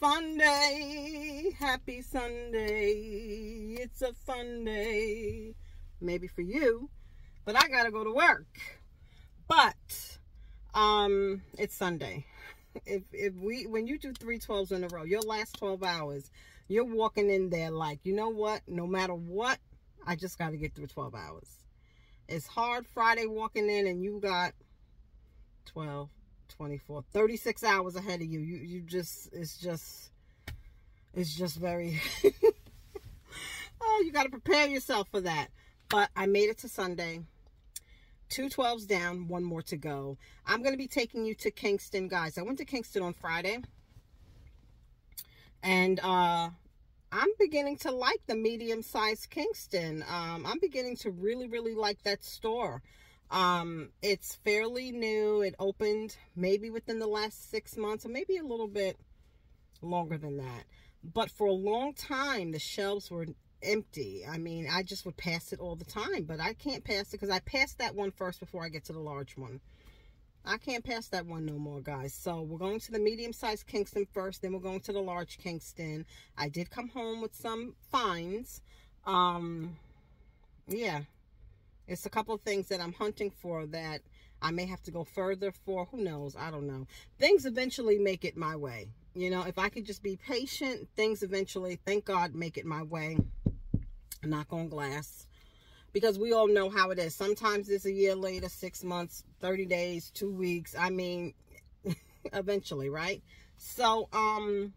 fun day, happy Sunday, it's a fun day, maybe for you, but I gotta go to work, but, um, it's Sunday, if, if we, when you do three twelves in a row, your last 12 hours, you're walking in there like, you know what, no matter what, I just gotta get through 12 hours. It's hard Friday walking in and you got 12, 24, 36 hours ahead of you. You, you just, it's just, it's just very, oh, you got to prepare yourself for that. But I made it to Sunday. Two 12s down, one more to go. I'm going to be taking you to Kinston, guys. I went to Kinston on Friday. And uh, I'm beginning to like the medium-sized Kinston. Um, I'm beginning to really, really like that store. Um, it's fairly new. It opened maybe within the last six months or maybe a little bit longer than that. But for a long time, the shelves were empty. I mean, I just would pass it all the time, but I can't pass it because I passed that one first before I get to the large one. I can't pass that one no more, guys. So we're going to the medium-sized Kinston first, then we're going to the large Kinston. I did come home with some finds. Um, yeah, it's a couple things that I'm hunting for that I may have to go further for. Who knows? I don't know. Things eventually make it my way. You know, if I could just be patient, things eventually, thank God, make it my way. Knock on glass. Because we all know how it is. Sometimes it's a year later, six months, 30 days, two weeks. I mean, eventually, right? So, um,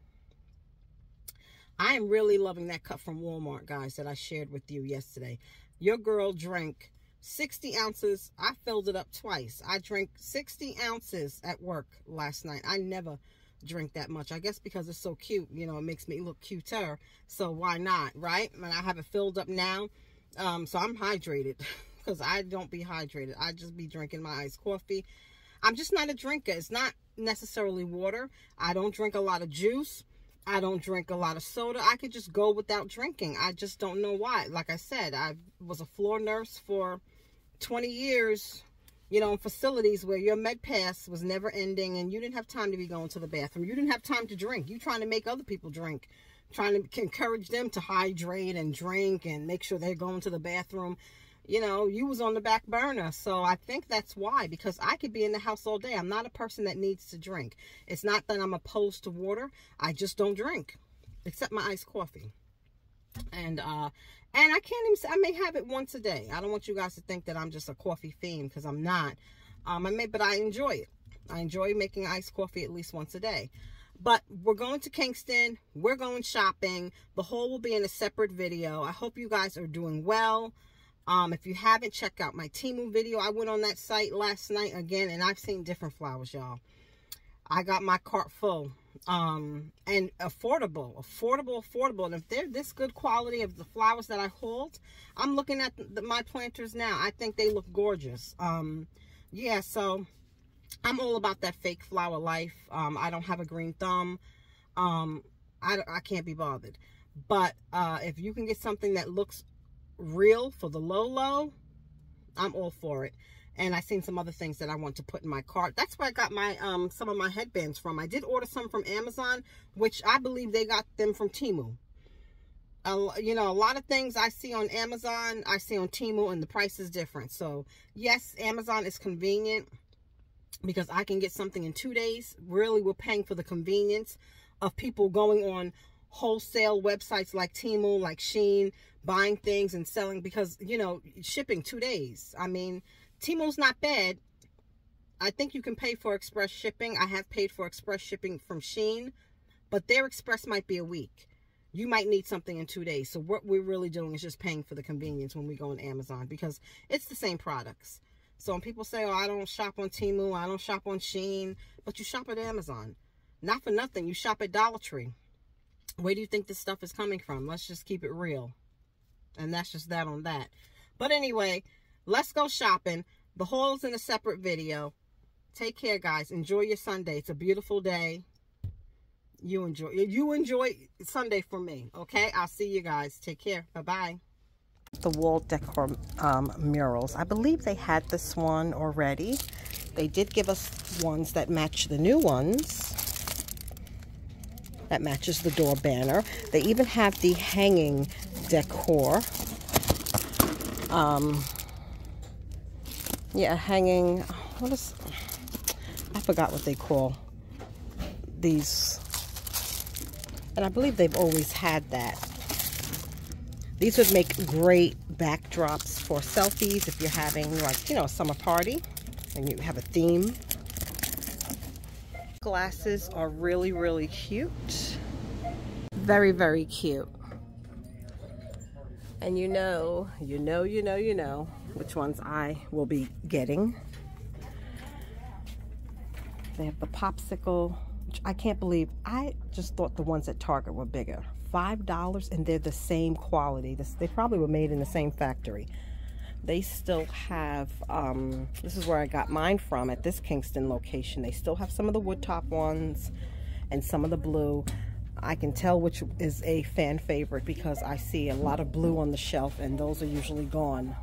I am really loving that cup from Walmart, guys, that I shared with you yesterday. Your girl drank 60 ounces. I filled it up twice. I drank 60 ounces at work last night. I never drink that much. I guess because it's so cute, you know, it makes me look cuter. So why not, right? And I have it filled up now. Um, so I'm hydrated because I don't be hydrated. I just be drinking my iced coffee. I'm just not a drinker. It's not necessarily water. I don't drink a lot of juice. I don't drink a lot of soda. I could just go without drinking. I just don't know why. Like I said, I was a floor nurse for 20 years, you know, in facilities where your med pass was never ending and you didn't have time to be going to the bathroom. You didn't have time to drink. You trying to make other people drink, trying to encourage them to hydrate and drink and make sure they're going to the bathroom. You know, you was on the back burner. So I think that's why, because I could be in the house all day. I'm not a person that needs to drink. It's not that I'm opposed to water. I just don't drink, except my iced coffee. And uh, and I can't even say, I may have it once a day. I don't want you guys to think that I'm just a coffee fiend because I'm not. Um, I may, but I enjoy it. I enjoy making iced coffee at least once a day. But we're going to Kinston. We're going shopping. The whole will be in a separate video. I hope you guys are doing well. Um, if you haven't, check out my Temu video. I went on that site last night again, and I've seen different flowers, y'all. I got my cart full um and affordable affordable affordable. And if they're this good quality of the flowers that i hold i'm looking at the, my planters now. I think they look gorgeous. Um yeah so i'm all about that fake flower life. Um i don't have a green thumb. Um i, I can't be bothered. But uh if you can get something that looks real for the low low i'm all for it and I seen some other things that I want to put in my cart. That's where I got my um some of my headbands from. I did order some from Amazon, which I believe they got them from Temu. Uh, you know, a lot of things I see on Amazon, I see on Temu, and the price is different. So, yes, Amazon is convenient because I can get something in two days. Really, we're paying for the convenience of people going on wholesale websites like Temu, like Shein, buying things and selling because, you know, shipping two days. I mean, Temu's not bad. I think you can pay for express shipping. I have paid for express shipping from Shein, but their express might be a week. You might need something in two days. So what we're really doing is just paying for the convenience when we go on Amazon because it's the same products. So when people say, oh, I don't shop on Temu, I don't shop on Shein, but you shop at Amazon. Not for nothing. You shop at Dollar Tree. Where do you think this stuff is coming from? Let's just keep it real. And that's just that on that. But anyway, Let's go shopping. The haul's in a separate video. Take care, guys. Enjoy your Sunday. It's a beautiful day. You enjoy you enjoy Sunday for me. Okay? I'll see you guys. Take care. Bye-bye. The wall decor um, murals. I believe they had this one already. They did give us ones that match the new ones. That matches the door banner. They even have the hanging decor. Um, yeah, hanging, what is, I forgot what they call these. And I believe they've always had that. These would make great backdrops for selfies if you're having like, you know, a summer party and you have a theme. Glasses are really, really cute. Very, very cute. And you know, you know, you know, you know which ones I will be getting. They have the popsicle, which I can't believe. I just thought the ones at Target were bigger. $5 and they're the same quality. This, they probably were made in the same factory. They still have, um, this is where I got mine from at this Kinston location. They still have some of the wood top ones and some of the blue. I can tell which is a fan favorite because I see a lot of blue on the shelf and those are usually gone.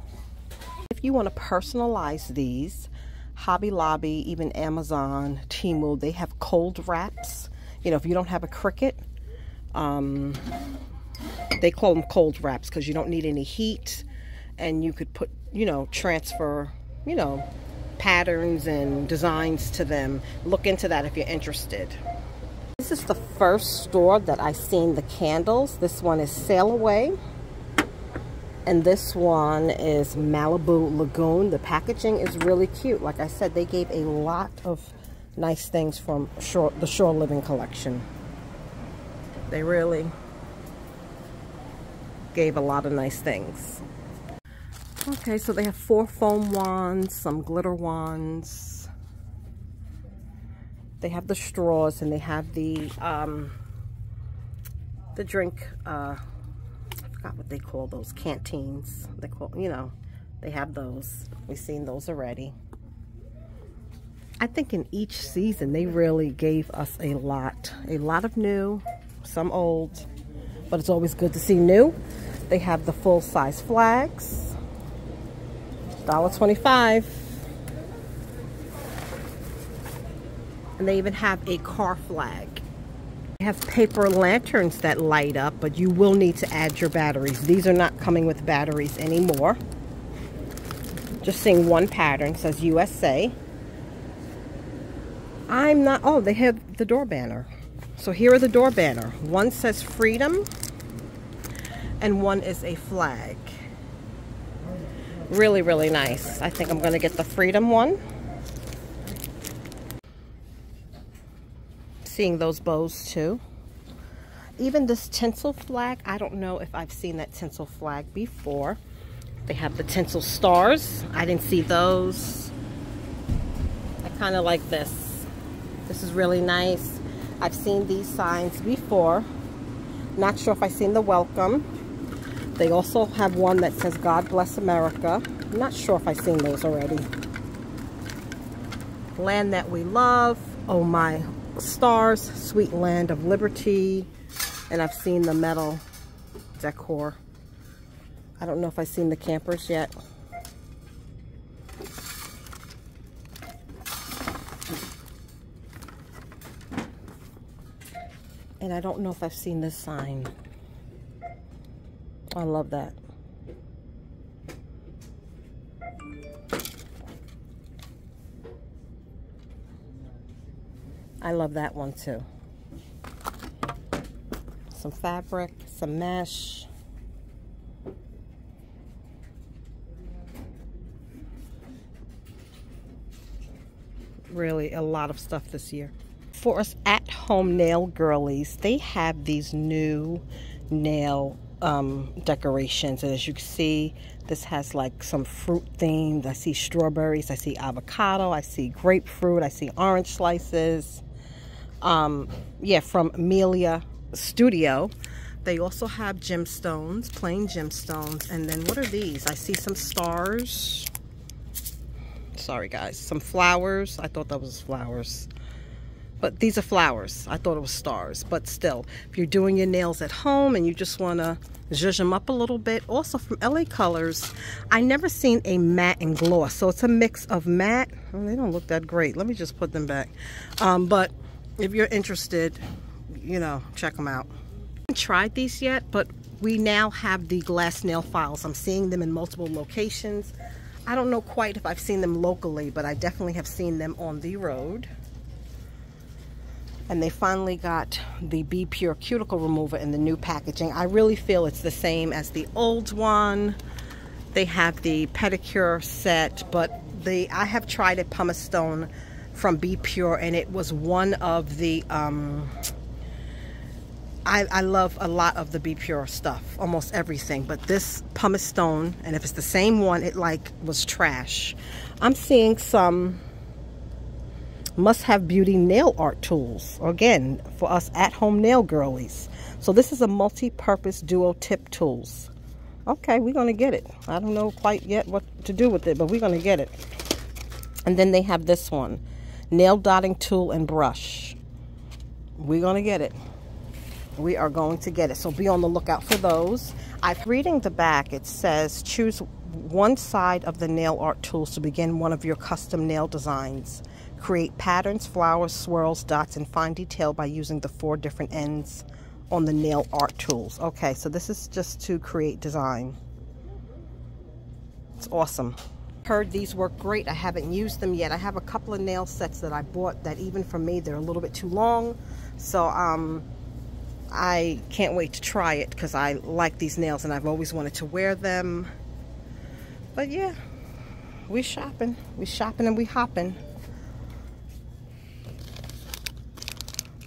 If you want to personalize these, Hobby Lobby, even Amazon, Temu, they have cold wraps. You know, if you don't have a Cricut, um, they call them cold wraps because you don't need any heat and you could put, you know, transfer, you know, patterns and designs to them. Look into that if you're interested. This is the first store that I've seen the candles. This one is Sail Away. And this one is Malibu Lagoon. The packaging is really cute. Like I said, they gave a lot of nice things from shore, the Shore Living collection. They really gave a lot of nice things. Okay, so they have four foam wands, some glitter wands. They have the straws and they have the um, the drink, uh, I forgot what they call those, canteens. They call, you know, they have those. We've seen those already. I think in each season they really gave us a lot. A lot of new, some old, but it's always good to see new. They have the full-size flags, $1.25. And they even have a car flag. They have paper lanterns that light up, but you will need to add your batteries. These are not coming with batteries anymore. Just seeing one pattern, says USA. I'm not, oh, they have the door banner. So here are the door banner. One says freedom and one is a flag. Really, really nice. I think I'm going to get the freedom one. Seeing those bows too. Even this tinsel flag, I don't know if I've seen that tinsel flag before. They have the tinsel stars. I didn't see those. I kind of like this. This is really nice. I've seen these signs before. Not sure if I've seen the welcome. They also have one that says God Bless America. I'm not sure if I've seen those already. Land that we love. Oh my stars. Sweet land of liberty. And I've seen the metal decor. I don't know if I've seen the campers yet. And I don't know if I've seen this sign. I love that. I love that one too. Some fabric, some mesh. Really a lot of stuff this year for us at-home nail girlies, they have these new nail um, decorations. And as you can see, this has like some fruit themed. I see strawberries, I see avocado, I see grapefruit, I see orange slices. Um, yeah, from Amelia Studio. They also have gemstones, plain gemstones. And then what are these? I see some stars. Sorry guys, some flowers. I thought that was flowers but these are flowers. I thought it was stars, but still, if you're doing your nails at home and you just want to zhuzh them up a little bit. Also from LA Colors, I never seen a matte and gloss. So it's a mix of matte. Oh, they don't look that great. Let me just put them back. Um, but if you're interested, you know, check them out. Tried these yet, but we now have the glass nail files. I'm seeing them in multiple locations. I don't know quite if I've seen them locally, but I definitely have seen them on the road. And they finally got the Be Pure cuticle remover in the new packaging. I really feel it's the same as the old one. They have the pedicure set, but the I have tried a pumice stone from Be Pure and it was one of the um, I, I, love a lot of the Be Pure stuff, almost everything. But this pumice stone, and if it's the same one, it like was trash. I'm seeing some must have beauty nail art tools. Again, for us at-home nail girlies. So this is a multi-purpose duo tip tools. Okay, we're going to get it. I don't know quite yet what to do with it, but we're going to get it. And then they have this one. Nail dotting tool and brush. We're going to get it we are going to get it. So be on the lookout for those. I'm reading the back. It says choose one side of the nail art tools to begin one of your custom nail designs. Create patterns, flowers, swirls, dots, and fine detail by using the four different ends on the nail art tools. Okay, so this is just to create design. It's awesome. Heard these work great. I haven't used them yet. I have a couple of nail sets that I bought that even for me, they're a little bit too long. So, um, I can't wait to try it because I like these nails and I've always wanted to wear them. But yeah, we shopping. We shopping and we hopping.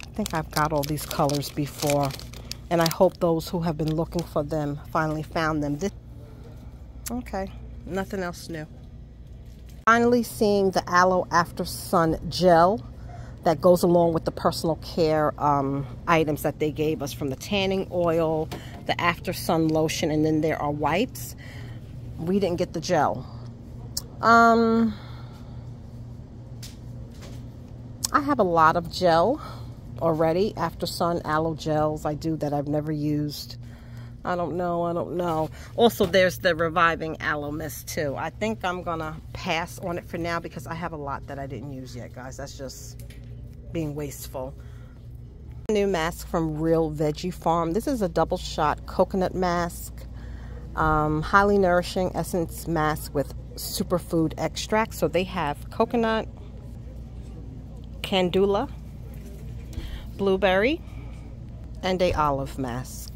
I think I've got all these colors before. And I hope those who have been looking for them finally found them. This okay, nothing else new. Finally seeing the Aloe After Sun Gel that goes along with the personal care um, items that they gave us from the tanning oil, the after sun lotion, and then there are wipes. We didn't get the gel. Um, I have a lot of gel already, after sun aloe gels I do that I've never used. I don't know, I don't know. Also, there's the Reviving Aloe Mist too. I think I'm gonna pass on it for now because I have a lot that I didn't use yet, guys. That's just being wasteful. New mask from Real Veggie Farm. This is a double shot coconut mask. Um, highly nourishing essence mask with superfood extract. So they have coconut, candula, blueberry, and a olive mask.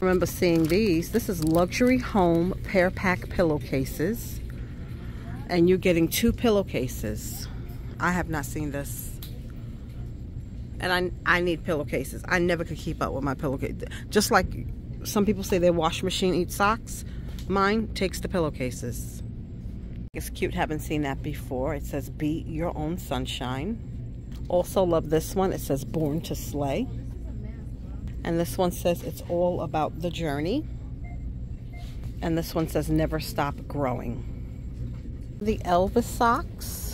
Remember seeing these. This is luxury home pair pack pillowcases. And you're getting two pillowcases. I have not seen this and I, I need pillowcases. I never could keep up with my pillowcase. Just like some people say their washing machine eats socks, mine takes the pillowcases. It's cute, haven't seen that before. It says be your own sunshine. Also love this one. It says born to slay. And this one says it's all about the journey. And this one says never stop growing. The Elvis socks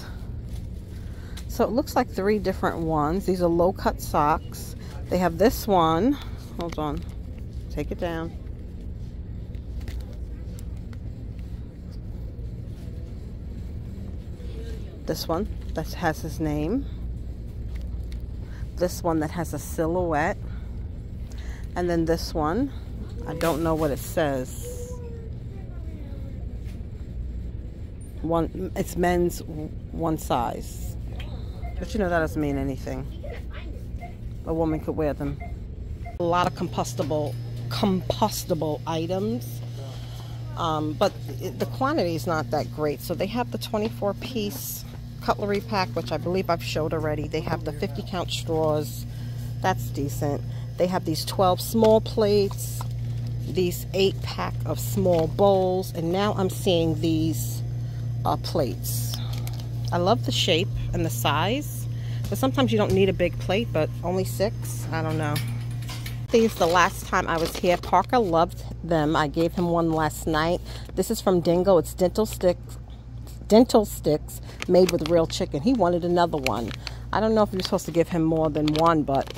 so it looks like three different ones. These are low cut socks. They have this one. Hold on. Take it down. This one that has his name. This one that has a silhouette. And then this one. I don't know what it says. One, it's men's one size. But you know, that doesn't mean anything. A woman could wear them. A lot of compostable, compostable items. Um, but the quantity is not that great. So they have the 24 piece cutlery pack, which I believe I've showed already. They have the 50 count straws. That's decent. They have these 12 small plates, these eight pack of small bowls, and now I'm seeing these uh, plates. I love the shape and the size. But sometimes you don't need a big plate, but only six. I don't know. These the last time I was here. Parker loved them. I gave him one last night. This is from Dingo. It's dental sticks dental sticks made with real chicken. He wanted another one. I don't know if you're supposed to give him more than one, but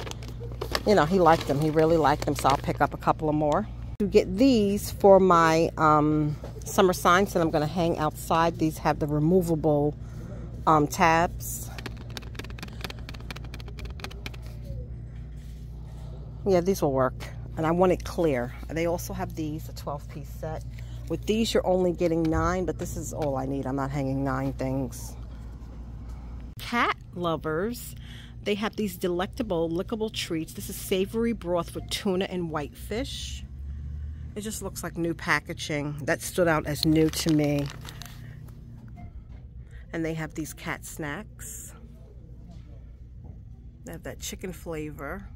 you know, he liked them. He really liked them, so I'll pick up a couple of more. To get these for my um, summer signs that I'm going to hang outside, these have the removable um, tabs. Yeah, these will work. And I want it clear. They also have these, a 12-piece set. With these, you're only getting nine, but this is all I need. I'm not hanging nine things. Cat lovers, they have these delectable, lickable treats. This is savory broth with tuna and whitefish. It just looks like new packaging. That stood out as new to me. And they have these cat snacks. They have that chicken flavor.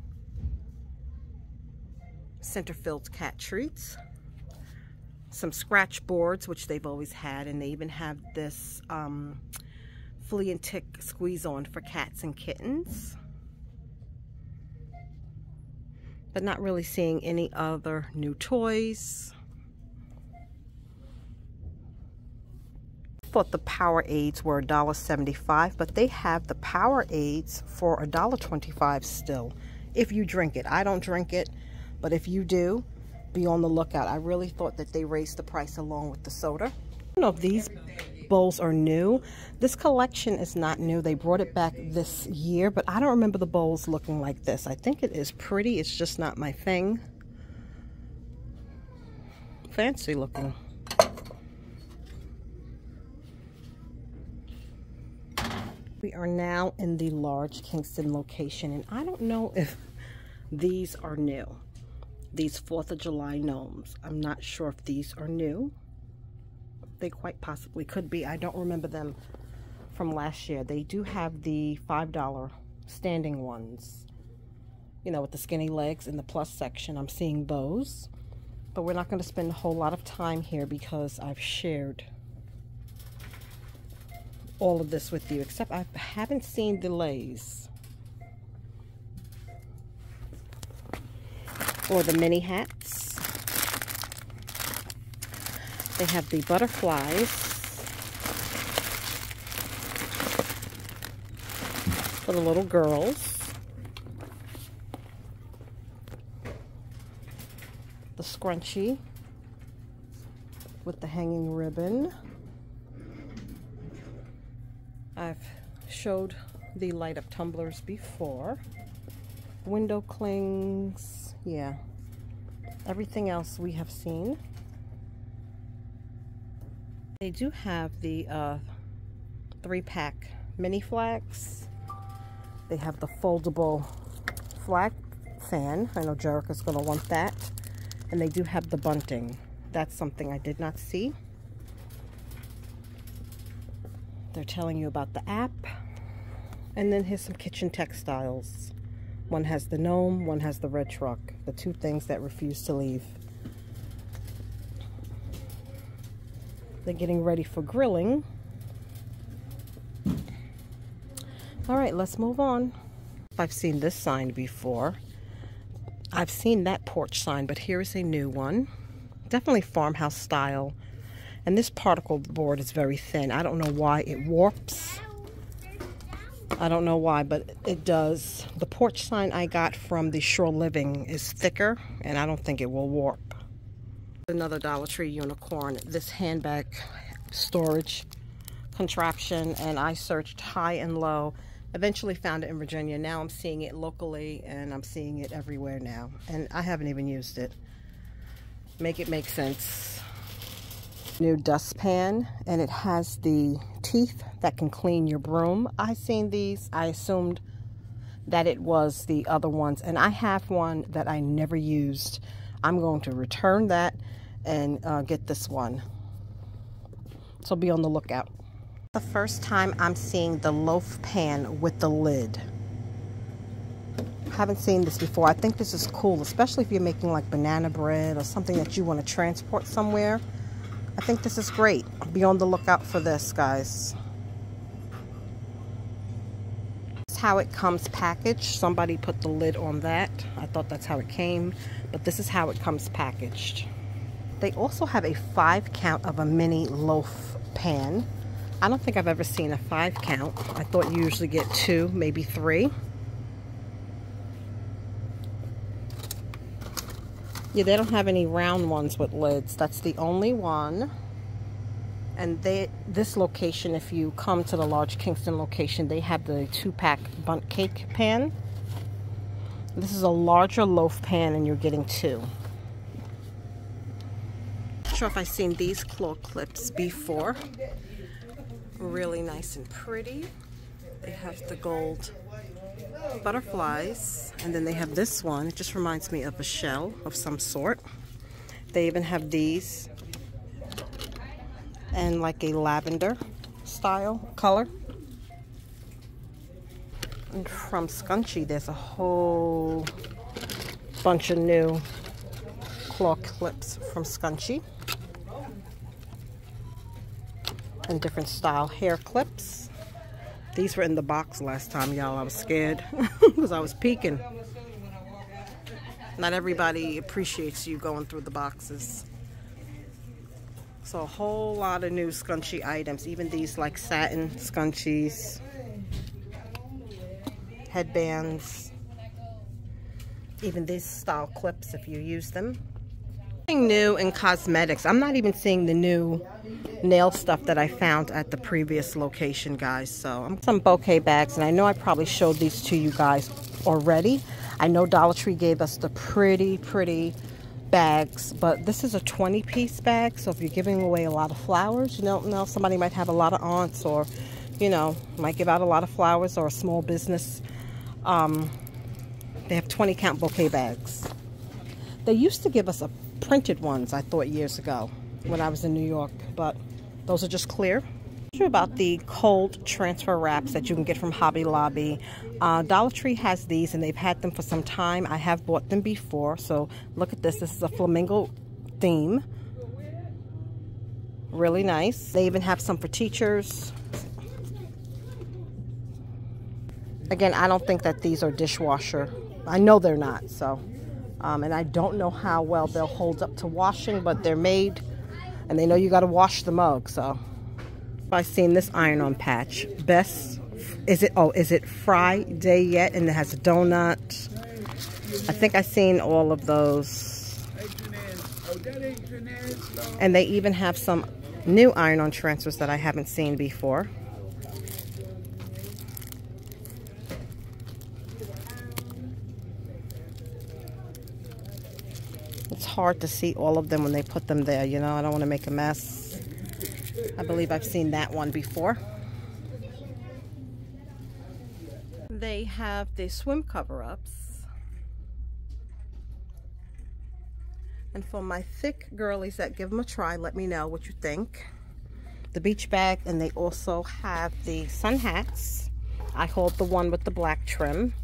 Center filled cat treats some scratch boards, which they've always had, and they even have this um, flea and tick squeeze on for cats and kittens. But not really seeing any other new toys. thought the Powerades were $1.75, but they have the Powerades for $1.25 still, if you drink it. I don't drink it, but if you do, be on the lookout. I really thought that they raised the price along with the soda. I don't know if these bowls are new. This collection is not new. They brought it back this year, but I don't remember the bowls looking like this. I think it is pretty. It's just not my thing. Fancy looking. We are now in the large Kinston location, and I don't know if these are new these 4th of July gnomes. I'm not sure if these are new. They quite possibly could be. I don't remember them from last year. They do have the $5 standing ones. You know, with the skinny legs in the plus section. I'm seeing those. But we're not going to spend a whole lot of time here because I've shared all of this with you. Except I haven't seen delays. or the mini hats. They have the butterflies. For the little girls. The scrunchie with the hanging ribbon. I've showed the light up tumblers before. Window clings, yeah everything else we have seen they do have the uh, three pack mini flags they have the foldable flag fan. I know Jerica's gonna want that. And they do have the bunting. That's something I did not see. They're telling you about the app. And then here's some kitchen textiles. One has the gnome, one has the red truck. The two things that refuse to leave. They're getting ready for grilling. All right, let's move on. I've seen this sign before. I've seen that porch sign, but here is a new one. Definitely farmhouse style. And this particle board is very thin. I don't know why it warps. I don't know why, but it does. The porch sign I got from the Shore Living is thicker, and I don't think it will warp. Another Dollar Tree unicorn. This handbag storage contraption, and I searched high and low. Eventually found it in Virginia. Now I'm seeing it locally, and I'm seeing it everywhere now. And I haven't even used it. Make it make sense new dustpan and it has the teeth that can clean your broom. I seen these. I assumed that it was the other ones and I have one that I never used. I'm going to return that and uh, get this one. So be on the lookout. The first time I'm seeing the loaf pan with the lid. Haven't seen this before. I think this is cool, especially if you're making like banana bread or something that you want to transport somewhere. I think this is great. Be on the lookout for this, guys. This is how it comes packaged. Somebody put the lid on that. I thought that's how it came, but this is how it comes packaged. They also have a five count of a mini loaf pan. I don't think I've ever seen a five count. I thought you usually get two, maybe three. Yeah, they don't have any round ones with lids. That's the only one. And they, this location, if you come to the large Kinston location, they have the two-pack Bundt cake pan. This is a larger loaf pan and you're getting two. Sure if I've seen these claw clips before. Really nice and pretty. They have the gold butterflies and then they have this one. It just reminds me of a shell of some sort. They even have these and like a lavender style color. And from Scunci, there's a whole bunch of new claw clips from Scunci. And different style hair clips. These were in the box last time, y'all. I was scared because I was peeking. Not everybody appreciates you going through the boxes. So a whole lot of new scunchie items. Even these like satin scrunchies. Headbands. Even these style clips if you use them. New in cosmetics. I'm not even seeing the new nail stuff that I found at the previous location, guys. So I'm some bouquet bags, and I know I probably showed these to you guys already. I know Dollar Tree gave us the pretty, pretty bags, but this is a 20 piece bag. So if you're giving away a lot of flowers, you don't know, somebody might have a lot of aunts or, you know, might give out a lot of flowers or a small business. Um, they have 20 count bouquet bags. They used to give us a printed ones, I thought years ago when I was in New York, but those are just clear. About the cold transfer wraps that you can get from Hobby Lobby. Uh, Dollar Tree has these and they've had them for some time. I have bought them before. So look at this. This is a flamingo theme. Really nice. They even have some for teachers. Again, I don't think that these are dishwasher. I know they're not. So, um, and I don't know how well they'll hold up to washing, but they're made and they know you got to wash the mug. So I've seen this iron-on patch. Best, is it, oh, is it Friday yet? And it has a donut. I think I've seen all of those. And they even have some new iron-on transfers that I haven't seen before. Hard to see all of them when they put them there, you know. I don't want to make a mess. I believe I've seen that one before. They have the swim cover-ups. And for my thick girlies that give them a try, let me know what you think. The beach bag, and they also have the sun hats. I hold the one with the black trim.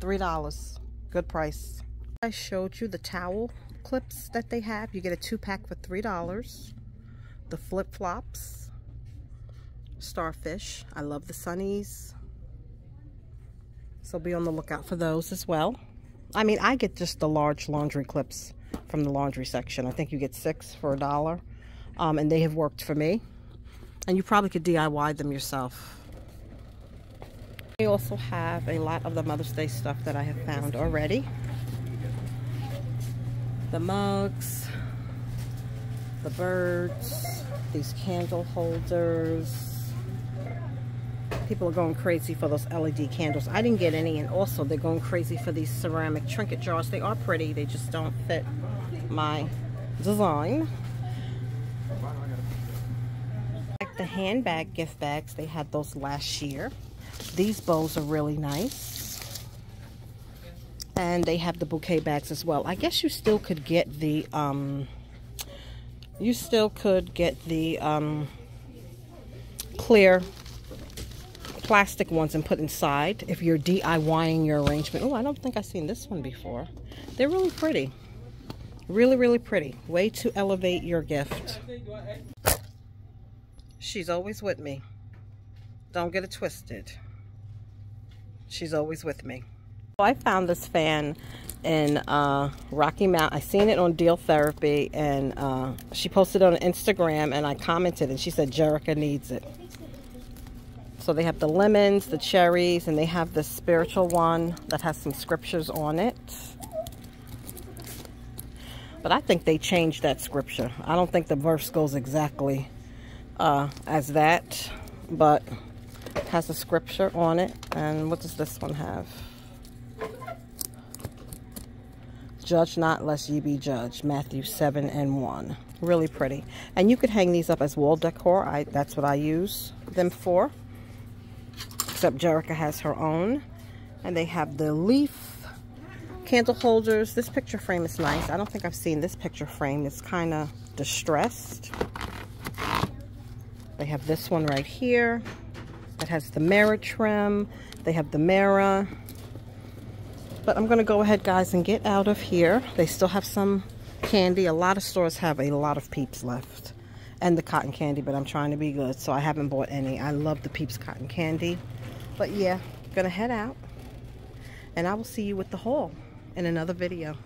$3. Good price. I showed you the towel clips that they have. You get a two pack for $3. The flip flops, starfish. I love the sunnies. So be on the lookout for those as well. I mean, I get just the large laundry clips from the laundry section. I think you get six for a dollar. Um, and they have worked for me. And you probably could DIY them yourself. They also have a lot of the Mother's Day stuff that I have found already the mugs, the birds, these candle holders. People are going crazy for those LED candles. I didn't get any, and also they're going crazy for these ceramic trinket jars. They are pretty, they just don't fit my design. Like the handbag gift bags, they had those last year. These bows are really nice and they have the bouquet bags as well. I guess you still could get the, um, you still could get the um, clear plastic ones and put inside if you're DIYing your arrangement. Oh, I don't think I've seen this one before. They're really pretty. Really, really pretty. Way to elevate your gift. She's always with me. Don't get it twisted. She's always with me. I found this fan in uh, Rocky Mount. I seen it on Deal Therapy, and uh, she posted on Instagram, and I commented, and she said Jerica needs it. So they have the lemons, the cherries, and they have the spiritual one that has some scriptures on it. But I think they changed that scripture. I don't think the verse goes exactly uh, as that, but has a scripture on it. And what does this one have? Judge not lest ye be judged. Matthew 7 and 1. Really pretty. And you could hang these up as wall decor. I, that's what I use them for. Except Jerica has her own. And they have the leaf candle holders. This picture frame is nice. I don't think I've seen this picture frame. It's kind of distressed. They have this one right here. that has the mirror trim. They have the mirror. But I'm going to go ahead, guys, and get out of here. They still have some candy. A lot of stores have a lot of Peeps left. And the cotton candy, but I'm trying to be good, so I haven't bought any. I love the Peeps cotton candy. But yeah, going to head out. And I will see you with the haul in another video.